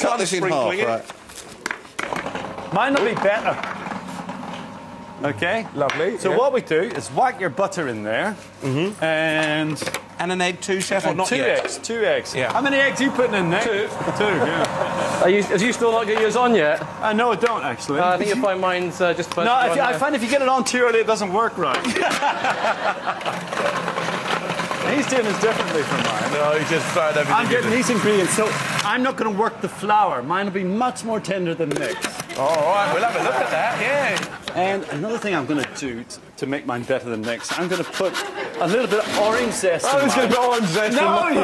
Cut this in half, sprinkling it. right? Mine will be better. Okay? Lovely, So yeah. what we do is whack your butter in there, and, And an egg too, chef, or and not two yet? eggs. Two eggs. Yeah. How many eggs are you putting in there? Two. Two, yeah. Are you, have you still not got yours on yet? I know I don't actually. Uh, I think you'll find mine's uh, just about no, if you, I find if you get it on too early, it doesn't work right. He's doing this differently from mine. No, you just fried everything. I'm getting these ingredients, so I'm not going to work the flour. Mine will be much more tender than Nick's. All right, we'll have a look at that, yeah. And another thing I'm going to do t- to make mine better than Nick's, I'm going to put a little bit of orange zest. I was going to go on zest. No, you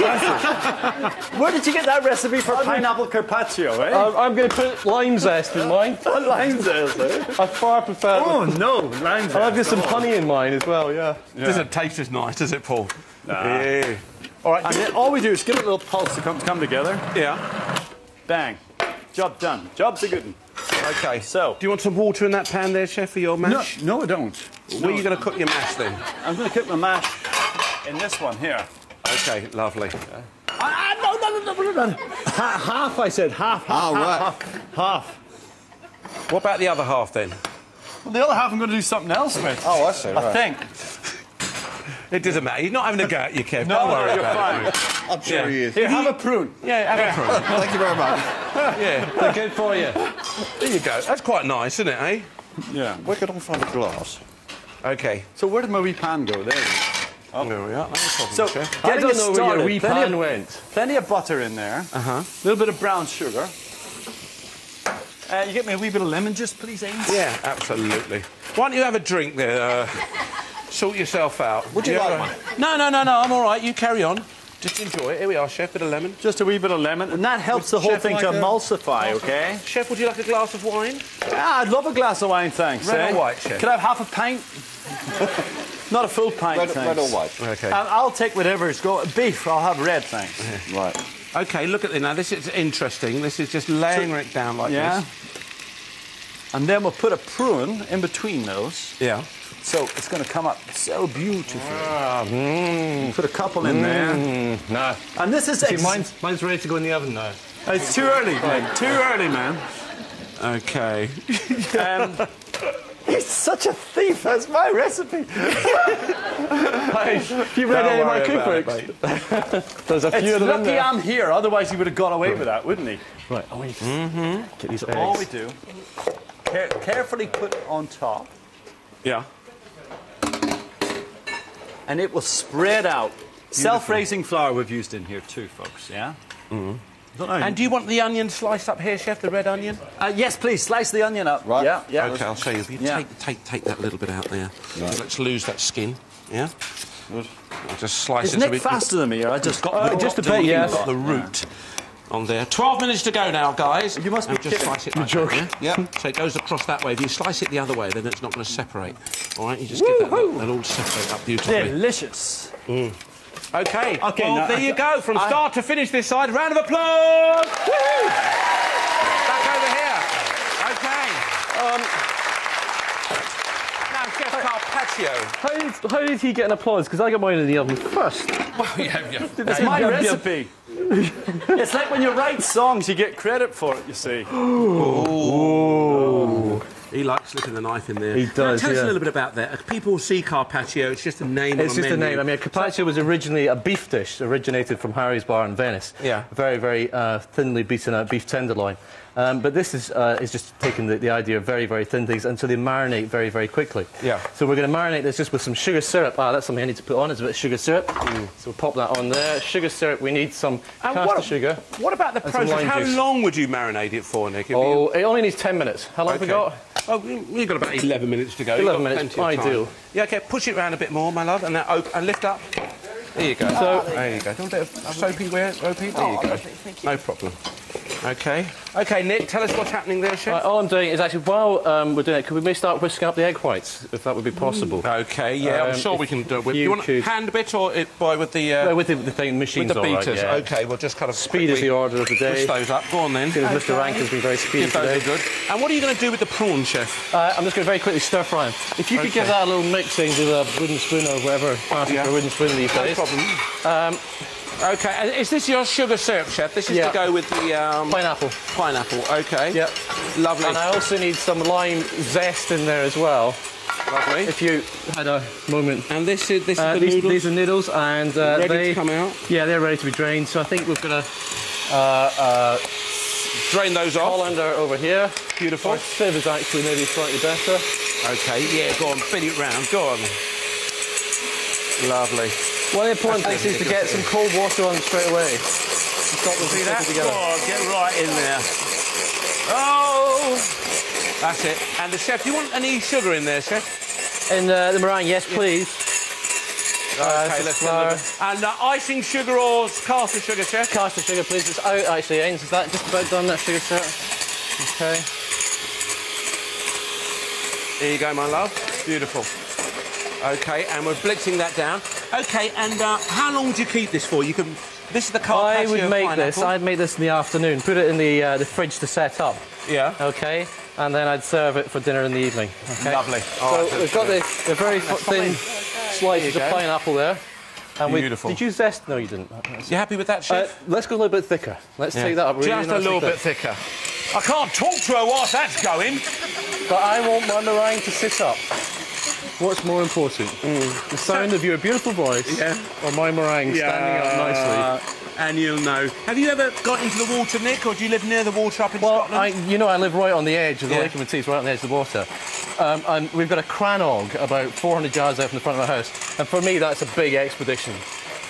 bastard. Where did you get that recipe for pineapple carpaccio, eh? I'm, I'm going to put lime zest in mine. lime zest, eh? I far prefer. Oh no, lime zest. I'll get some honey in mine as well. Yeah. Doesn't taste as nice, does it, Paul? Nah. Yeah. All right, And then all we do is give it a little pulse to come, to come together. yeah. Bang. Job done. Job's a good one. Okay. So, Do you want some water in that pan there, chef, for your mash? no, I don't. Where are you going to cook your mash then? I'm going to cook my mash in this one here. Okay, lovely. Ah, no, no, no, no, no, no. Ha- half, I said. Half, half, Oh, half, right. half, half. What about the other half then? Well, the other half I'm going to do something else with. Oh, I see. I think. It doesn't matter. He's not having a go at you, Kev. No, Don't no, worry you're about it. fine. I'm sure he is. Here, have a prune. Yeah, have a prune. Thank you very much. Yeah, They're good for you. there you go. That's quite nice, isn't it, eh? Yeah. Where could I find a glass? Okay. So where did my wee pan go? There. Oh. There we are. Problem, So, chef. I getting don't it know where your started, wee plenty pan of, went. Plenty of butter in there. Uh huh. A little bit of brown sugar. Uh, you get me a wee bit of lemon juice, please, Ains? Yeah, absolutely. Why don't you have a drink there? Uh, sort yourself out. Would you Yeah, like right. No, no, no, no. I'm all right. You carry on. Just enjoy it. Here we are, chef. Bit of lemon. Just a wee bit of lemon, and that helps the whole Chef thing like to a- emulsify, okay? Chef, would you like a glass of wine? Ah, I'd love a glass of wine, thanks. Red eh? or white, chef? Could I have half a pint? Not a full pint, Red, thanks. red or white? Okay. Um, I'll take whatever's go. Beef, I'll have red, thanks. Right. Okay, look at this now. This is interesting. This is just laying it down like Yeah. this. And then we'll put a prune in between those, Yeah. So it's going to come up so beautifully. Ah, mm. Put a couple in there. No. And this is See, mine's, mine's ready to go in the oven now. It's too early, man. Too early, man. Okay. Um, he's such a thief. That's my recipe. You read Don't any of my it, cookbooks? There's a few It's of them lucky there. I'm here. Otherwise, he would have got away with that, wouldn't he? Right, I want to get these eggs. All we do, care- carefully put on top, Yeah. And it will spread out. Self-raising flour we've used in here too, folks. Yeah. Mm-hmm. And do you want the onion sliced up here, chef? The red onion? Uh, yes, please slice the onion up. Right. Yeah, yeah. Okay, I'll show you. You Yeah. take, take, take that little bit out there. Let's lose that skin. Yeah. Good. I'll just slice Is it. so Nick we- faster than me? Or I just got Uh, just a bit, we've yes. got the root on there. 12 minutes to go now, guys. You must be and just kidding. slice it like You're that, yeah? Yep. So it goes across that way. If you slice it the other way, then it's not going to separate. All right, you just give that, Woo-hoo. that'll all separate up beautifully. delicious. Okay. Okay, Well, now there I- you go. From I- start to finish this side. Round of applause. Woo! Back over here. Okay. Um, now, Chef Carpaccio. How did, how did he get an applause? Because I got mine in the oven first. Well, yeah, yeah. It's my recipe. it's like when you write songs, you get credit for it. You see. He likes slipping the knife in there. He does, Now, tell us a little bit about that. People see carpaccio. It's just a name. It's a just a menu. name. I mean, carpaccio was originally a beef dish, originated from Harry's Bar in Venice. Yeah. A very, very uh, thinly beaten out beef tenderloin. Um, but this is, uh, is just taking the, the idea of very, very thin things until they marinate very, very quickly. Yeah. So we're going to marinate this just with some sugar syrup. Ah, that's something I need to put on, is a bit of sugar syrup. So we'll pop that on there. Sugar syrup, we need some And caster what, sugar. What about the process? How juice. long would you marinate it for, Nick? Have Oh, it only needs 10 minutes. How long have we got? Oh, we- we've got about 11 minutes to go. 11 You've got minutes, plenty of time. ideal. Yeah, okay, push it round a bit more, my love, and that op- and lift up. There you go. So- there you go. Do you want a bit of soapy wear, soapy? There you go. No problem. Okay. Okay, Nick, tell us what's happening there, chef. Right, all I'm doing is actually, while um, we're doing it, could we may start whisking up the egg whites, if that would be possible? Okay, yeah, I'm Um, sure we can do it. With, you you want could- hand bit or it by with the uh, Uh, with the, the thing, machines with the all right, beaters? yeah. Okay, we'll just kind of Speed is the order of the day. Push those up. Go on then. Because Mr. Rankin's been very speedy If those today. good. And what are you going to do with the prawn, chef? Uh, I'm just going to very quickly stir fry them. If you could Okay. give that a little mixing with a wooden spoon or whatever, passing Yeah. for a wooden spoon these days. No days. problem. Okay, and is this your sugar syrup, chef? This is Yeah. to go with the um, Pineapple. pineapple. Okay. Yep. Lovely. And I also need some lime zest in there as well. Lovely. If you had a moment. And this is this Uh, is the these, noodles these are noodles, and uh, ready they to come out. yeah, they're ready to be drained. So I think we've got to uh, uh, Drain those off. colander over here. Beautiful. Our sieve is actually maybe slightly better. Okay. Yeah. Go on. Spin it round. Go on. Lovely. One of the important things is to get some cold water on straight away. To stop them See that? together. Oh, get right in there. Oh. That's it. And the chef, do you want any sugar in there, chef? In uh, the meringue, yes, please. Uh, okay, let's flour. And uh, icing sugar or caster sugar, chef? Caster sugar, please. It's out actually. Ains, is that just about done? That sugar syrup. Okay. There you go, my love. Beautiful. Okay, and we're blitzing that down. Okay, and uh, how long would you keep this for? You can. This is the I carpaccio would make this. I'd make this in the afternoon. Put it in the uh, the fridge to set up. Yeah. Okay. And then I'd serve it for dinner in the evening. Okay. Lovely. So we've got the, the very thin slices of pineapple there. And we- Beautiful. did you zest? No, you didn't. You happy with that, Uh, let's go a little bit thicker. Let's take that up really Just a little bit thicker. I can't talk to her whilst that's going. But I want my meringue to sit up. What's more important? The sound of your beautiful voice Yeah. or my meringue standing up nicely? And you'll know. Have you ever got into the water, Nick, or do you live near the water up in Well, I, Scotland? you know, I live right on the edge of the Yeah. Lake of Menteith, right on the edge of the water. Um, and we've got a crannog about 400 yards out from the front of my house. And for me, that's a big expedition.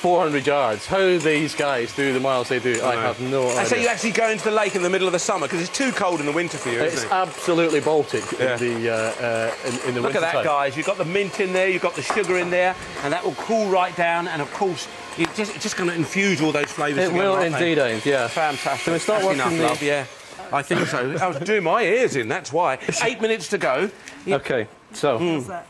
400 yards. How these guys do the miles they do, I, have no idea. And so you actually go into the lake in the middle of the summer because it's too cold in the winter for you, it's isn't it? absolutely Baltic Yeah. in the, uh, uh, in, in the Look winter at that, time. guys. You've got the mint in there, you've got the sugar in there, and that will cool right down. And of course, it's just, just going to infuse all those flavours It together, will aren't they? indeed, Ains, yeah. Fantastic. Can we start That's working enough, the- love, yeah. I think so. I was doing my ears in, that's why. Eight minutes to go. Okay, so.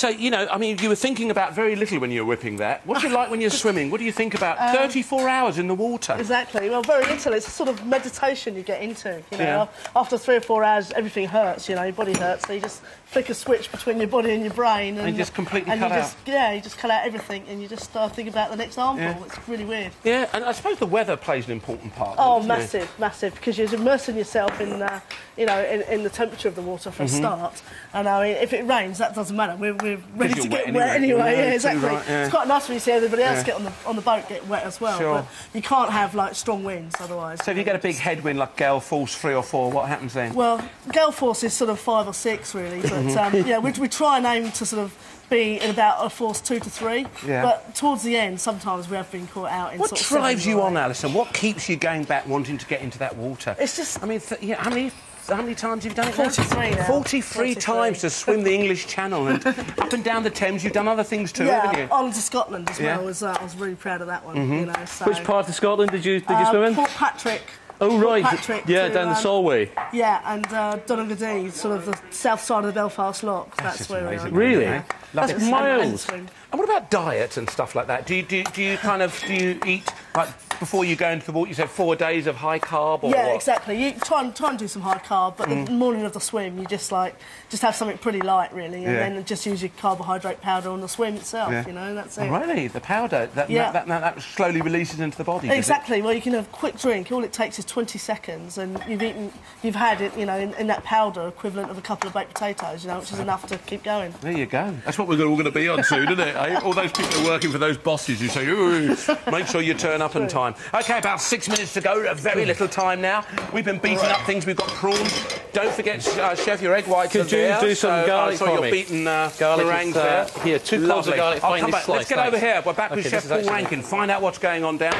So, you know, I mean, you were thinking about very little when you were whipping that. What do you like when you're swimming? What do you think about Um, 34 hours in the water? Exactly. Well, very little. It's a sort of meditation you get into. You know, Yeah. after three or four hours, everything hurts. You know, your body hurts. So you just flick a switch between your body and your brain, and, And just completely and cut you out. Just, yeah, you just cut out everything, and you just start thinking about the next armful. Yeah. It's really weird. Yeah, and I suppose the weather plays an important part. Oh, doesn't it? massive, massive, because you're immersing yourself in, uh, you know, in, in the temperature of the water for a start. And I mean, if it rains, that doesn't matter. We're, we're ready you're to get wet anyway. anyway. Yeah, Yeah, exactly. right, yeah. It's quite nice when you see everybody else Yeah. get on the on the boat get wet as well. Sure. But you can't have like strong winds otherwise. So if you get a big headwind like gale force three or four, what happens then? Well, gale force is sort of five or six, really. But Mm-hmm. um, yeah, we, we try and aim to sort of be in about a force two to three. Yeah. But towards the end, sometimes we have been caught out in What sort of drives you on. Alison? What keeps you going back wanting to get into that water? It's just- I mean, th- yeah, how many... How many times have you done it? now? 43 now. 43 43. times to swim the English Channel and up and down the Thames. You've done other things too, haven't Yeah, you? on to Scotland as Yeah. well. Was, uh, I was really proud of that one. Mm-hmm. You know, so, which part of Scotland did you did you uh, swim in? Port Patrick. Oh right, Patrick yeah, to, down the um, Solway. Yeah, and uh, Donegal, sort of the south side of the Belfast Lough. That's, just where amazing, we are. Really? Yeah. That's miles. and what about diet and stuff like that? Do you, do, do you kind of do you eat like before you go into the water? You said four days of high carb or Yeah, what? exactly. You try and try and do some high carb, but Mm. the morning of the swim, you just like just have something pretty light, really, and Yeah. then just use your carbohydrate powder on the swim itself. Yeah. You know, that's it. Oh, really? The powder that, Yeah. that, that, that slowly releases into the body. Exactly. Well, you can have a quick drink. All it takes is 20 seconds, and you've eaten, you've had it, you know, in, in that powder equivalent of a couple of baked potatoes, you know, which is enough to keep going. There you go. That's what we're all going to be on soon, isn't it? eh? All those people are working for those bosses who say, "Ooh, make sure you turn up on time. Okay, about six minutes to go. A very little time now. We've been beating up things. We've got prawns. Don't forget, uh, Chef, your egg whites Could are you there. do some so, garlic uh, so for you're me? beating uh, Garlic is, meringues uh, there. here, two cloves of garlic, I'll finely come back. Let's sliced, get over here. We're back with Chef Paul Rankin. Find out what's going on down.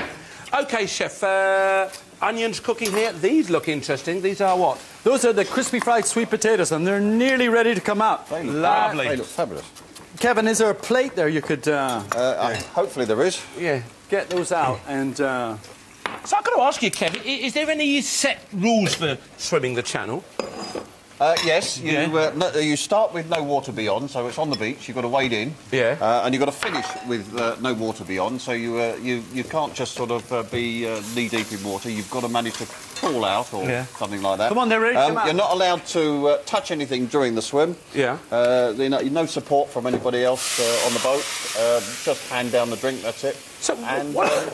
Okay, Chef. Uh, onions cooking here. These look interesting. These are what? Those are the crispy fried sweet potatoes, and they're nearly ready to come out. They look, Lovely. They look fabulous. Kevin, is there a plate there you could uh, Uh, I- hopefully there is. Yeah. get those out? And uh, So I've got to ask you, Kevin, is there any set rules for swimming the channel? Uh, yes, you, Yeah. uh, no, you start with no water beyond, so it's on the beach. You've got to wade in, Yeah. uh, and you've got to finish with uh, no water beyond. So you, uh, you you can't just sort of uh, be uh, knee deep in water. You've got to manage to fall out or Yeah. something like that. Come on, they're ready Um, you're not allowed to uh, touch anything during the swim. Yeah. Uh, you know, no support from anybody else uh, on the boat. Uh, just hand down the drink. That's it. So and what- uh,